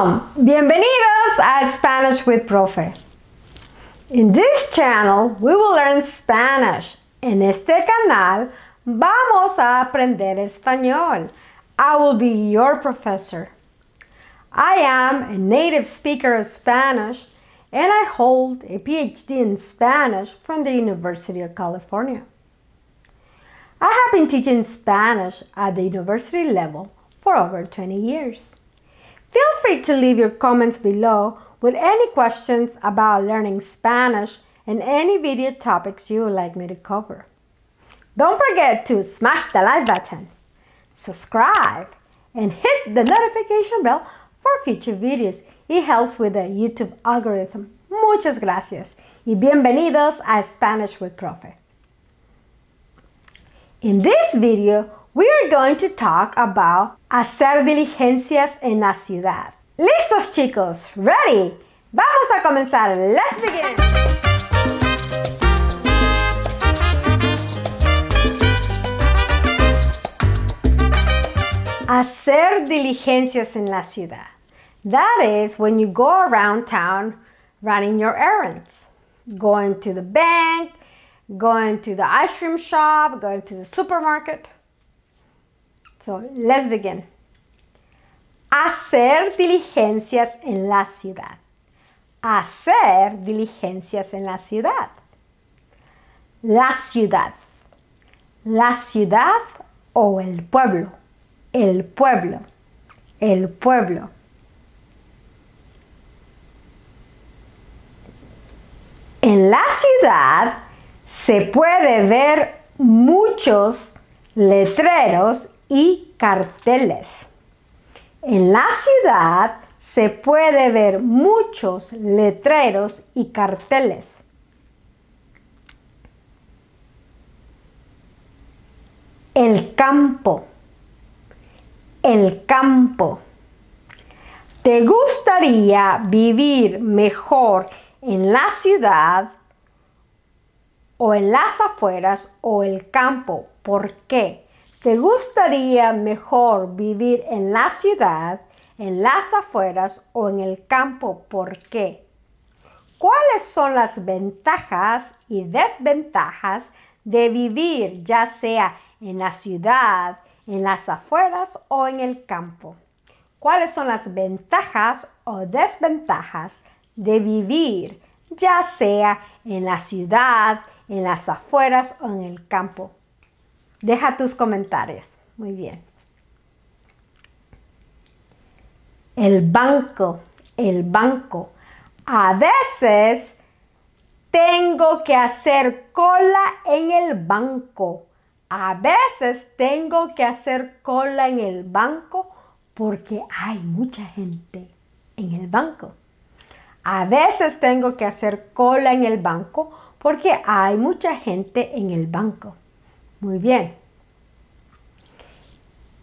Welcome! Bienvenidos a Spanish with Profe. In this channel, we will learn Spanish. En este canal, vamos a aprender español. I will be your professor. I am a native speaker of Spanish and I hold a PhD in Spanish from the University of California. I have been teaching Spanish at the university level for over 20 years. Feel free to leave your comments below with any questions about learning Spanish and any video topics you would like me to cover. Don't forget to smash the like button, subscribe, and hit the notification bell for future videos. It helps with the YouTube algorithm. Muchas gracias y bienvenidos a Spanish with Profe. In this video, we are going to talk about hacer diligencias en la ciudad. ¿Listos chicos? ¿Ready? Vamos a comenzar. Let's begin. Hacer diligencias en la ciudad. That is when you go around town running your errands. Going to the bank, going to the ice cream shop, going to the supermarket. So let's begin. Hacer diligencias en la ciudad. Hacer diligencias en la ciudad. La ciudad. La ciudad o el pueblo. El pueblo. El pueblo. En la ciudad se puede ver muchos letreros y carteles. En la ciudad se puede ver muchos letreros y carteles. El campo. El campo. ¿Te gustaría vivir mejor en la ciudad o en las afueras o el campo? ¿Por qué? ¿Te gustaría mejor vivir en la ciudad, en las afueras o en el campo? ¿Por qué? ¿Cuáles son las ventajas y desventajas de vivir ya sea en la ciudad, en las afueras o en el campo? ¿Cuáles son las ventajas o desventajas de vivir ya sea en la ciudad, en las afueras o en el campo? Deja tus comentarios. Muy bien. El banco, el banco. A veces tengo que hacer cola en el banco. A veces tengo que hacer cola en el banco porque hay mucha gente en el banco. A veces tengo que hacer cola en el banco porque hay mucha gente en el banco. Muy bien.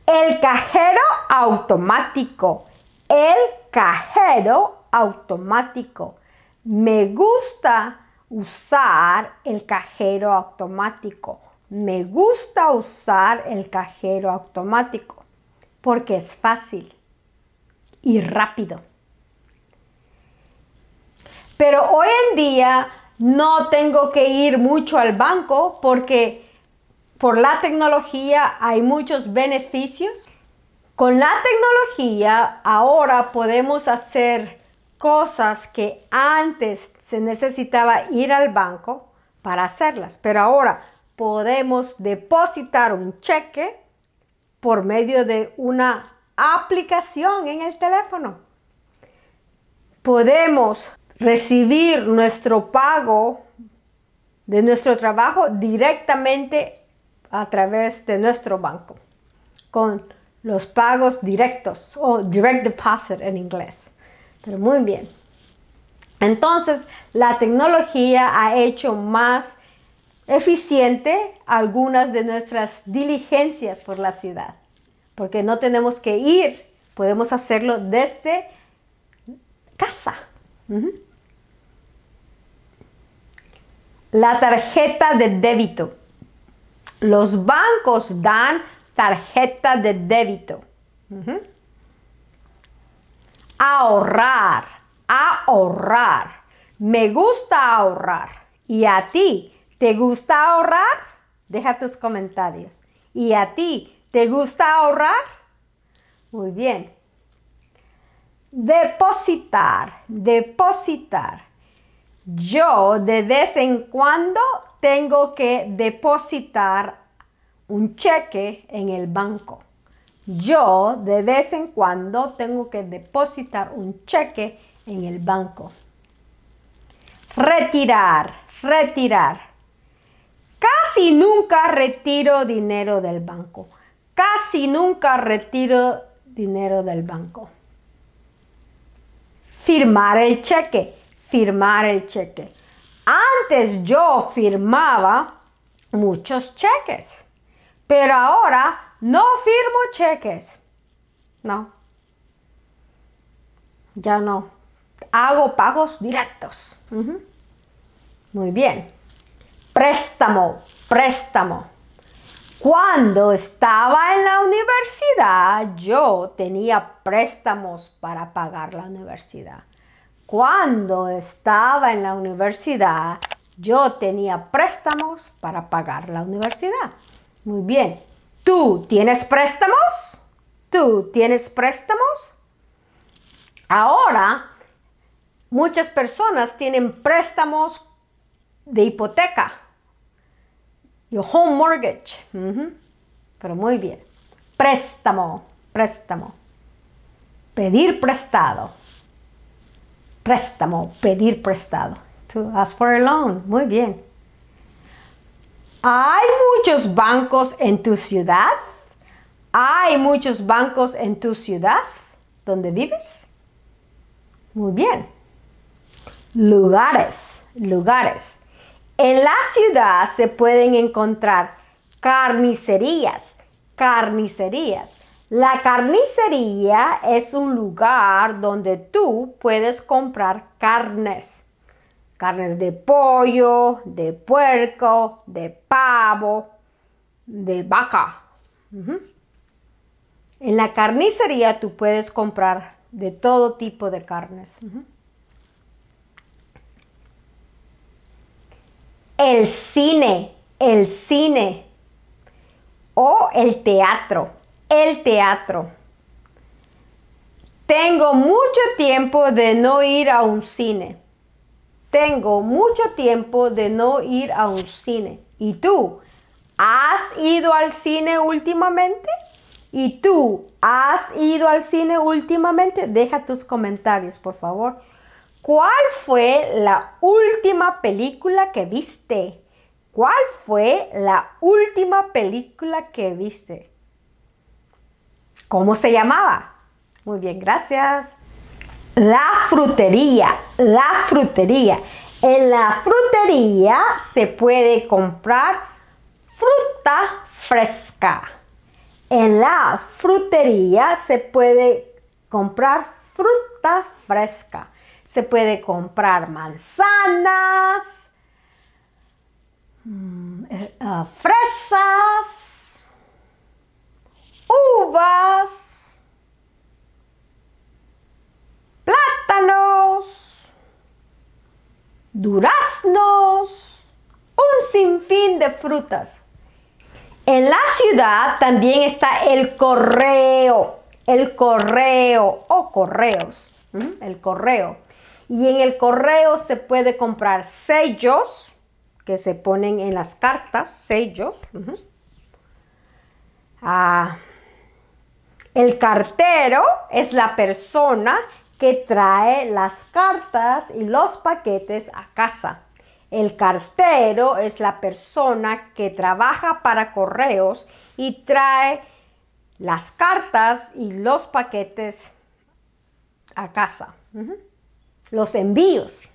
El cajero automático. El cajero automático. Me gusta usar el cajero automático. Me gusta usar el cajero automático porque es fácil y rápido. Pero hoy en día no tengo que ir mucho al banco porque por la tecnología hay muchos beneficios. Con la tecnología ahora podemos hacer cosas que antes se necesitaba ir al banco para hacerlas, pero ahora podemos depositar un cheque por medio de una aplicación en el teléfono. Podemos recibir nuestro pago de nuestro trabajo directamente a través de nuestro banco con los pagos directos o direct deposit en inglés. Pero muy bien. Entonces, la tecnología ha hecho más eficiente algunas de nuestras diligencias por la ciudad, porque no tenemos que ir, podemos hacerlo desde casa. La tarjeta de débito. Los bancos dan tarjeta de débito. Ahorrar, ahorrar. Me gusta ahorrar. ¿Y a ti? ¿Te gusta ahorrar? Deja tus comentarios. ¿Y a ti? ¿Te gusta ahorrar? Muy bien. Depositar, depositar. Yo de vez en cuando tengo que depositar un cheque en el banco. Yo de vez en cuando tengo que depositar un cheque en el banco. Retirar, retirar. Casi nunca retiro dinero del banco. Casi nunca retiro dinero del banco. Firmar el cheque firmar el cheque. Antes yo firmaba muchos cheques, pero ahora no firmo cheques. No. Ya no. Hago pagos directos. Muy bien. Préstamo, préstamo. Cuando estaba en la universidad, yo tenía préstamos para pagar la universidad. Cuando estaba en la universidad, yo tenía préstamos para pagar la universidad. Muy bien. ¿Tú tienes préstamos? ¿Tú tienes préstamos? Ahora, muchas personas tienen préstamos de hipoteca. Your home mortgage. Pero muy bien. Préstamo, préstamo. Pedir prestado préstamo, pedir prestado. To ask for a loan. Muy bien. ¿Hay muchos bancos en tu ciudad? ¿Hay muchos bancos en tu ciudad donde vives? Muy bien. Lugares, lugares. En la ciudad se pueden encontrar carnicerías, carnicerías. La carnicería es un lugar donde tú puedes comprar carnes. Carnes de pollo, de puerco, de pavo, de vaca. En la carnicería tú puedes comprar de todo tipo de carnes. El cine, el cine o el teatro el teatro. Tengo mucho tiempo de no ir a un cine. Tengo mucho tiempo de no ir a un cine. ¿Y tú? ¿Has ido al cine últimamente? ¿Y tú has ido al cine últimamente? Deja tus comentarios, por favor. ¿Cuál fue la última película que viste? ¿Cuál fue la última película que viste? ¿Cómo se llamaba? Muy bien, gracias. La frutería, la frutería. En la frutería se puede comprar fruta fresca. En la frutería se puede comprar fruta fresca. Se puede comprar manzanas, mm, eh, ah, fresas, uvas, plátanos, duraznos, un sinfín de frutas. En la ciudad también está el correo, el correo o correos, el correo. Y en el correo se puede comprar sellos que se ponen en las cartas, sellos. Ah, el cartero es la persona que trae las cartas y los paquetes a casa. El cartero es la persona que trabaja para correos y trae las cartas y los paquetes a casa. Los envíos.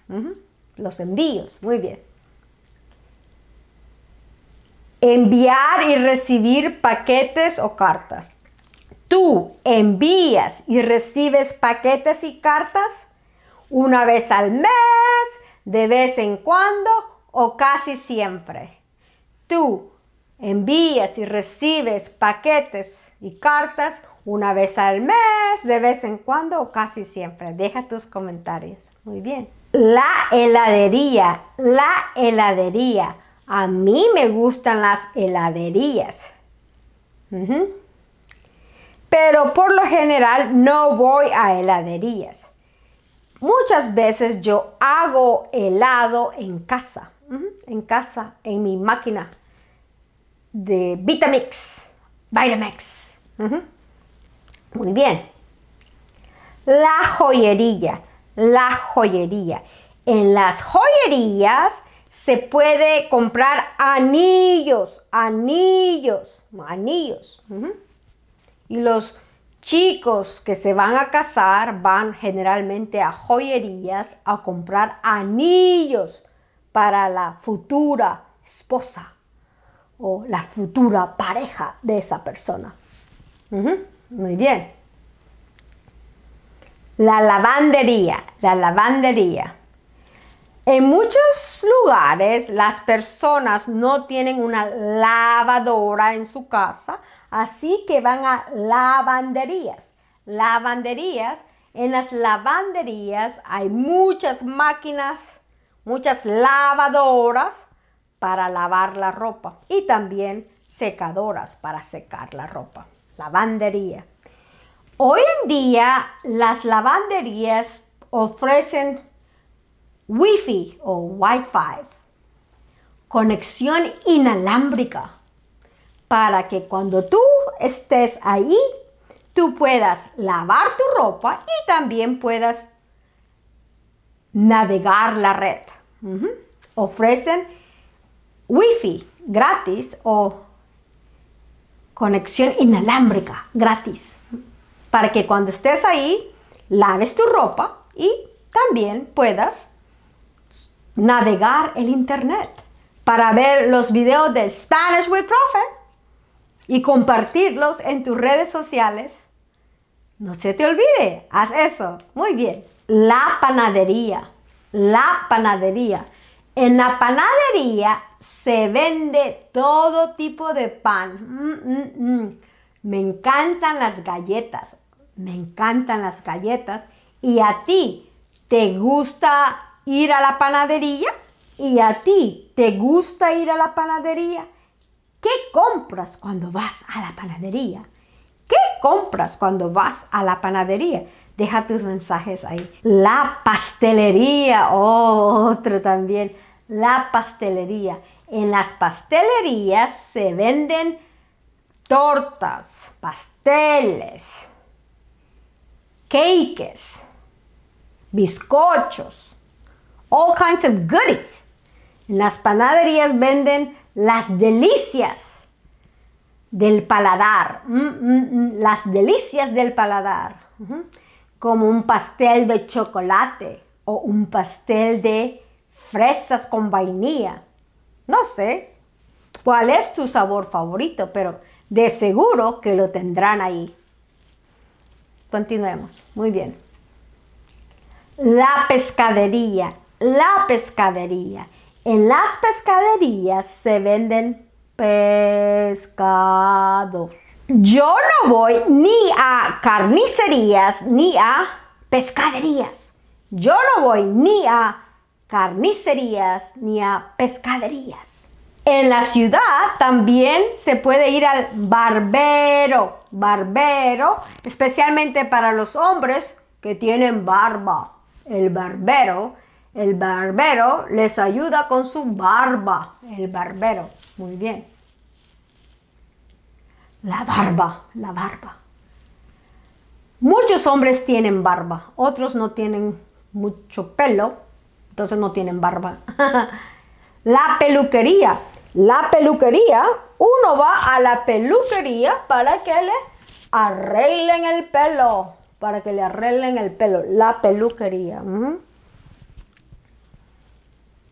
Los envíos. Muy bien. Enviar y recibir paquetes o cartas tú envías y recibes paquetes y cartas una vez al mes, de vez en cuando o casi siempre. Tú envías y recibes paquetes y cartas una vez al mes, de vez en cuando o casi siempre. Deja tus comentarios. Muy bien. La heladería, la heladería. A mí me gustan las heladerías. Pero por lo general no voy a heladerías. Muchas veces yo hago helado en casa, en casa, en mi máquina de Vitamix, Vitamix. Muy bien. La joyería, la joyería. En las joyerías se puede comprar anillos, anillos, anillos. Y los chicos que se van a casar van generalmente a joyerías a comprar anillos para la futura esposa o la futura pareja de esa persona. Muy bien. La lavandería, la lavandería. En muchos lugares las personas no tienen una lavadora en su casa, así que van a lavanderías. Lavanderías, en las lavanderías hay muchas máquinas, muchas lavadoras para lavar la ropa y también secadoras para secar la ropa. Lavandería. Hoy en día las lavanderías ofrecen Wi-Fi o Wi-Fi, conexión inalámbrica, para que cuando tú estés ahí, tú puedas lavar tu ropa y también puedas navegar la red. Ofrecen Wi-Fi gratis o conexión inalámbrica gratis para que cuando estés ahí laves tu ropa y también puedas navegar el internet para ver los videos de Spanish with Prophet y compartirlos en tus redes sociales. No se te olvide, haz eso. Muy bien. La panadería. La panadería. En la panadería se vende todo tipo de pan. Mm, mm, mm. Me encantan las galletas me encantan las galletas y a ti te gusta ir a la panadería y a ti te gusta ir a la panadería. ¿Qué compras cuando vas a la panadería? ¿Qué compras cuando vas a la panadería? Deja tus mensajes ahí. La pastelería, otro también. La pastelería. En las pastelerías se venden tortas, pasteles, cakes, bizcochos, all kinds of goodies. En las panaderías venden las delicias del paladar, mm, mm, mm, las delicias del paladar, como un pastel de chocolate o un pastel de fresas con vainilla. No sé cuál es tu sabor favorito, pero de seguro que lo tendrán ahí. Continuemos. Muy bien. La pescadería. La pescadería. En las pescaderías se venden pescados. Yo no voy ni a carnicerías ni a pescaderías. Yo no voy ni a carnicerías ni a pescaderías. En la ciudad también se puede ir al barbero, barbero, especialmente para los hombres que tienen barba. El barbero, el barbero les ayuda con su barba, el barbero. Muy bien. La barba, la barba. Muchos hombres tienen barba, otros no tienen mucho pelo, entonces no tienen barba. la peluquería. La peluquería, uno va a la peluquería para que le arreglen el pelo, para que le arreglen el pelo, la peluquería.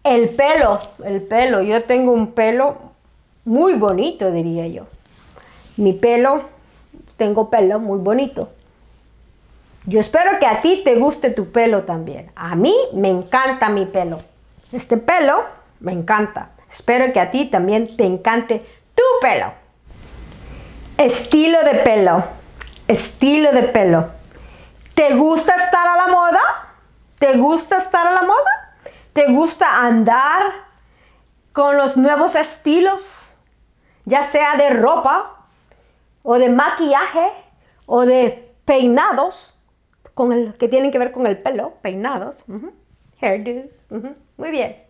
El pelo, el pelo, yo tengo un pelo muy bonito, diría yo. Mi pelo, tengo pelo muy bonito. Yo espero que a ti te guste tu pelo también. A mí me encanta mi pelo. Este pelo me encanta. Espero que a ti también te encante tu pelo. Estilo de pelo. estilo de pelo. ¿Te gusta estar a la moda? ¿Te gusta estar a la moda? ¿Te gusta andar con los nuevos estilos? Ya sea de ropa o de maquillaje o de peinados con el, que tienen que ver con el pelo, peinados, hairdo, muy bien.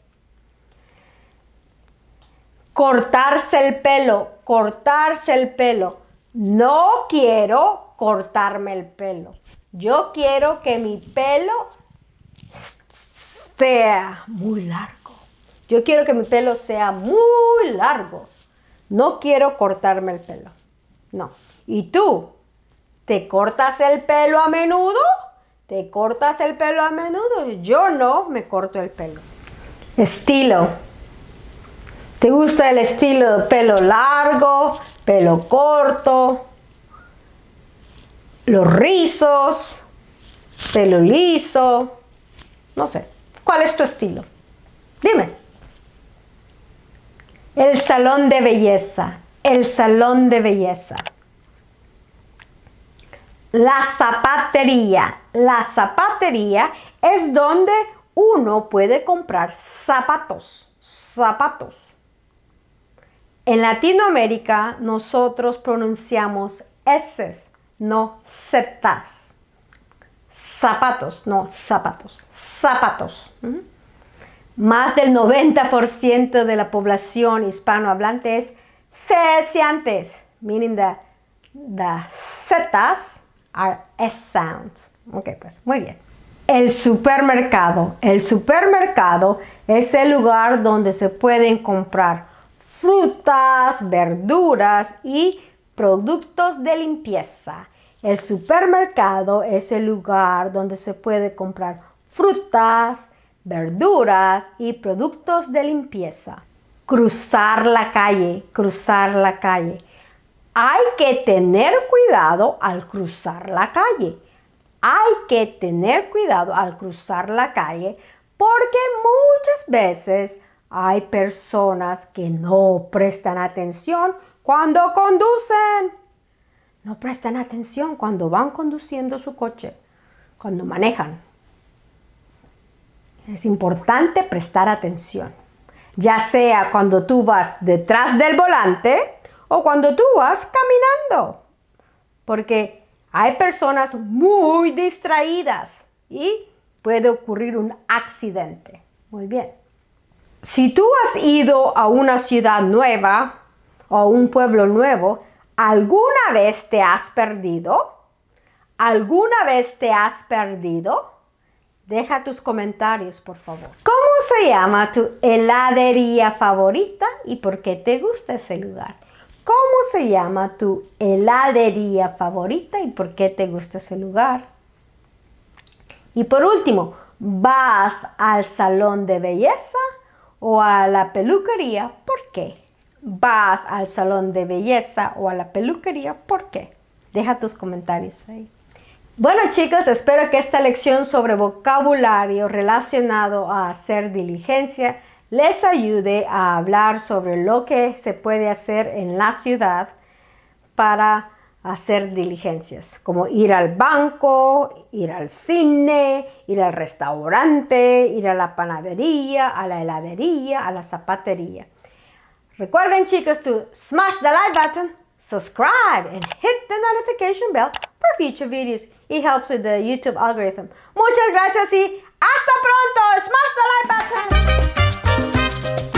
Cortarse el pelo, cortarse el pelo. No quiero cortarme el pelo. Yo quiero que mi pelo sea muy largo. Yo quiero que mi pelo sea muy largo. No quiero cortarme el pelo. No. ¿Y tú? ¿Te cortas el pelo a menudo? ¿Te cortas el pelo a menudo? Yo no me corto el pelo. Estilo. ¿Te gusta el estilo de pelo largo, pelo corto, los rizos, pelo liso? No sé. ¿Cuál es tu estilo? Dime. El salón de belleza. El salón de belleza. La zapatería. La zapatería es donde uno puede comprar zapatos. Zapatos. En Latinoamérica nosotros pronunciamos S, no Zetas. Zapatos, no zapatos. Zapatos. Más del 90% de la población hispanohablante es cesiantes, meaning the, the Zetas are S sounds. Ok, pues muy bien. El supermercado. El supermercado es el lugar donde se pueden comprar frutas, verduras y productos de limpieza. El supermercado es el lugar donde se puede comprar frutas, verduras y productos de limpieza. Cruzar la calle, cruzar la calle. Hay que tener cuidado al cruzar la calle. Hay que tener cuidado al cruzar la calle porque muchas veces hay personas que no prestan atención cuando conducen. No prestan atención cuando van conduciendo su coche, cuando manejan. Es importante prestar atención, ya sea cuando tú vas detrás del volante o cuando tú vas caminando, porque hay personas muy distraídas y puede ocurrir un accidente. Muy bien. Si tú has ido a una ciudad nueva o a un pueblo nuevo, ¿alguna vez te has perdido? ¿Alguna vez te has perdido? Deja tus comentarios, por favor. ¿Cómo se llama tu heladería favorita y por qué te gusta ese lugar? ¿Cómo se llama tu heladería favorita y por qué te gusta ese lugar? Y por último, ¿vas al salón de belleza o a la peluquería? ¿Por qué? ¿Vas al salón de belleza o a la peluquería? ¿Por qué? Deja tus comentarios ahí. Bueno chicos, espero que esta lección sobre vocabulario relacionado a hacer diligencia les ayude a hablar sobre lo que se puede hacer en la ciudad para hacer diligencias, como ir al banco, ir al cine, ir al restaurante, ir a la panadería, a la heladería, a la zapatería. Recuerden chicos to smash the like button, subscribe and hit the notification bell for future videos. It helps with the YouTube algorithm. Muchas gracias y hasta pronto. Smash the like button.